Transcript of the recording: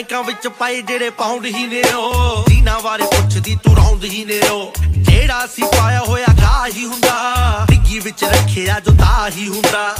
ਬੈਂਕਾਂ ਵਿੱਚ ਪਾਏ ਜਿਹੜੇ ਪਾਉਂਡ ਹੀ ਨੇ ਉਹ ਦੀਨਾ ਬਾਰੇ ਪੁੱਛਦੀ, ਤੂੰ ਰੌਂਦ ਹੀ ਨੇ ਉਹ ਜਿਹੜਾ ਸੀ ਪਾਇਆ ਹੋਇਆ ਗਾਹ ਹੀ ਹੁੰਦਾ। ਡਿੱਗੀ ਵਿੱਚ ਰੱਖਿਆ ਜੋ ਤਾਂ ਹੀ ਹੁੰਦਾ।